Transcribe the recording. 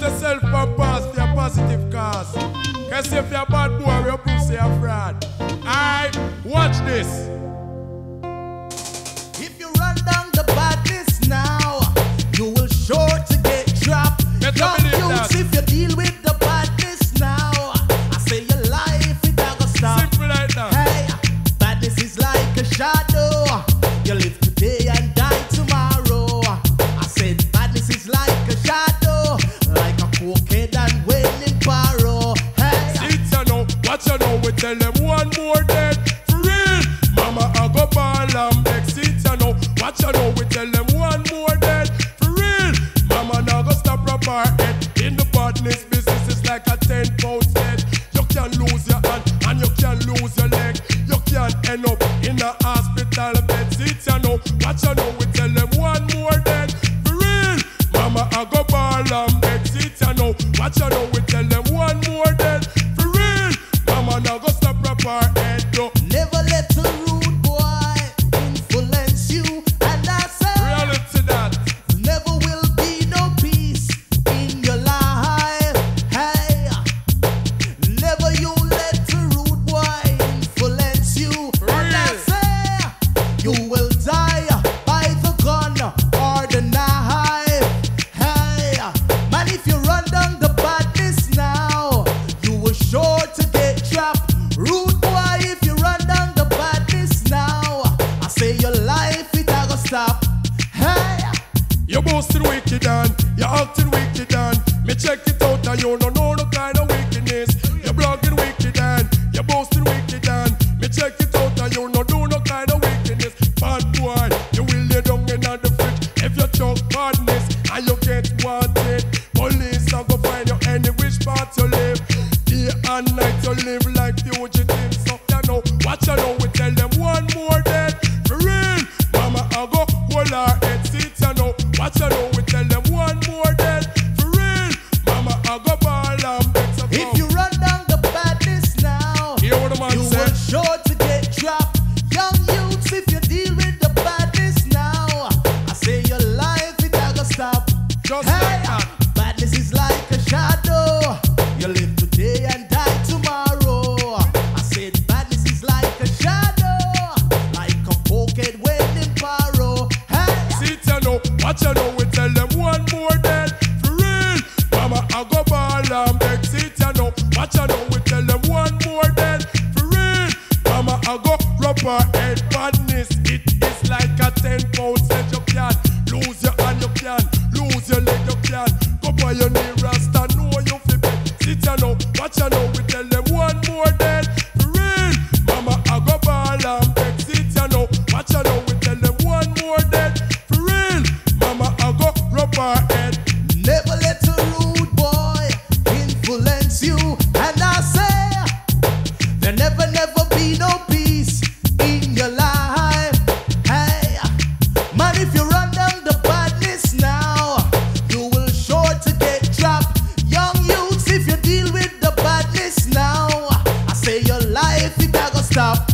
Yourself on past your positive cause. Cause if you're a bad boy, your pussy a fraud. Alright, watch this. If you run down the badness now, you will sure to get dropped. Young youths, if you deal with the badness now, I say your life it never stop. Simple like that. Hey, badness is like a shadow. You live watch you know, we tell them one more dead. For real, mama, I go ball and beg. Sit you know, watch you know, we tell them one more dead. For real, mama, now go stop rub our head. In the badness business, it's like a 10 pound head. You can lose your hand and you can lose your leg. You can end up in a hospital bed. Sit you know, watch you know, we tell them one more dead. For real, mama, I go ball and beg. Sit you know, watch you know, we tell them one more dead. You. And I say. Never will be no peace in your life. Hey Never you let the root boy influence you and I say You will You boasting wicked and you're acting wicked and me check it out and you don't know no kind of wickedness. You're blogging wicked and you're boasting wicked and me check it out and you don't do no kind of wickedness. Bad boy, you will lay down in the fridge if you chuck badness and you get wanted. Police are gonna find you any which part you live. Day and night watch you know we tell them one more dead for real. Mama I go ball and beg. Sit you know, watch you know we tell them one more dead for real. Mama I go rub stop.